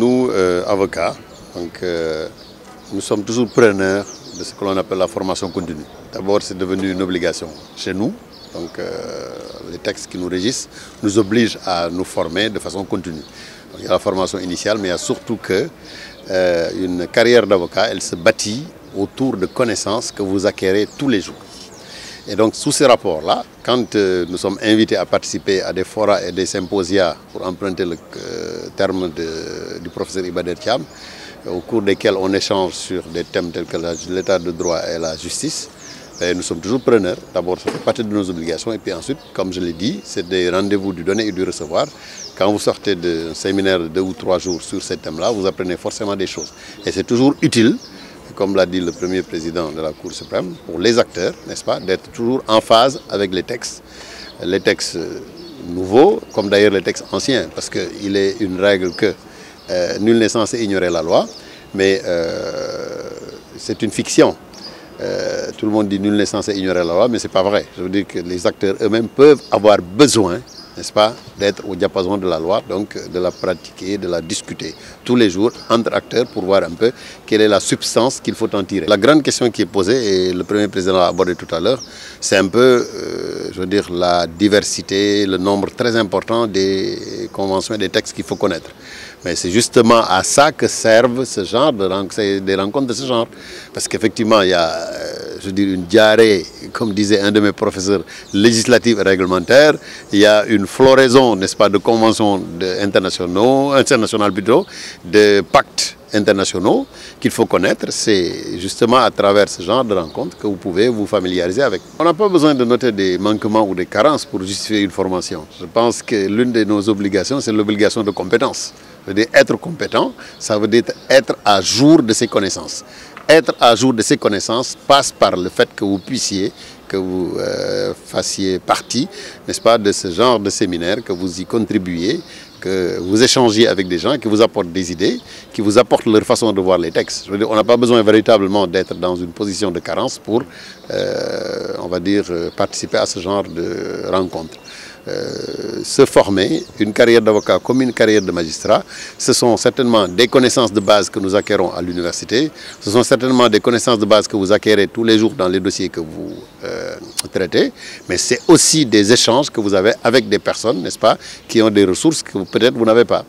Nous, euh, avocats, donc, euh, nous sommes toujours preneurs de ce que l'on appelle la formation continue. D'abord, c'est devenu une obligation chez nous. Donc, euh, les textes qui nous régissent nous obligent à nous former de façon continue. Il y a la formation initiale, mais il y a surtout que une carrière d'avocat, elle se bâtit autour de connaissances que vous acquérez tous les jours. Et donc, sous ces rapports-là, quand euh, nous sommes invités à participer à des forats et des symposia, pour emprunter le euh, terme du professeur Ibader Thiam, au cours desquels on échange sur des thèmes tels que l'état de droit et la justice, et nous sommes toujours preneurs. D'abord, ça fait partie de nos obligations. Et puis ensuite, comme je l'ai dit, c'est des rendez-vous du donner et du recevoir. Quand vous sortez d'un séminaire de deux ou trois jours sur ces thèmes-là, vous apprenez forcément des choses. Et c'est toujours utile, comme l'a dit le premier président de la Cour suprême, pour les acteurs, n'est-ce pas, d'être toujours en phase avec les textes. Les textes nouveaux, comme d'ailleurs les textes anciens, parce qu'il est une règle que euh, nul n'est censé ignorer la loi, mais euh, c'est une fiction. Euh, tout le monde dit nul n'est censé ignorer la loi, mais ce n'est pas vrai. Je veux dire que les acteurs eux-mêmes peuvent avoir besoin, n'est-ce pas, d'être au diapason de la loi, donc de la pratiquer, de la discuter tous les jours entre acteurs pour voir un peu quelle est la substance qu'il faut en tirer. La grande question qui est posée, et le premier président l'a abordé tout à l'heure, c'est un peu, euh, je veux la diversité, le nombre très important des conventions et des textes qu'il faut connaître. Mais c'est justement à ça que servent ce genre de des rencontres de ce genre. Parce qu'effectivement, il y a, je veux dire, une diarrhée, comme disait un de mes professeurs, législative et réglementaire. Il y a une floraison, n'est-ce pas, de conventions internationaux, internationales plutôt, de pactes internationaux qu'il faut connaître. C'est justement à travers ce genre de rencontres que vous pouvez vous familiariser avec. On n'a pas besoin de noter des manquements ou des carences pour justifier une formation. Je pense que l'une de nos obligations, c'est l'obligation de compétence. Je veux dire, être compétent, ça veut dire être à jour de ses connaissances. Être à jour de ses connaissances passe par le fait que vous puissiez, que vous euh, fassiez partie, n'est-ce pas, de ce genre de séminaire, que vous y contribuiez, que vous échangiez avec des gens qui vous apportent des idées, qui vous apportent leur façon de voir les textes. Je veux dire, on n'a pas besoin véritablement d'être dans une position de carence pour, euh, on va dire, participer à ce genre de rencontres. Euh, se former, une carrière d'avocat comme une carrière de magistrat, ce sont certainement des connaissances de base que nous acquérons à l'université, ce sont certainement des connaissances de base que vous acquérez tous les jours dans les dossiers que vous euh, traitez, mais c'est aussi des échanges que vous avez avec des personnes, n'est-ce pas, qui ont des ressources que peut-être vous n'avez pas.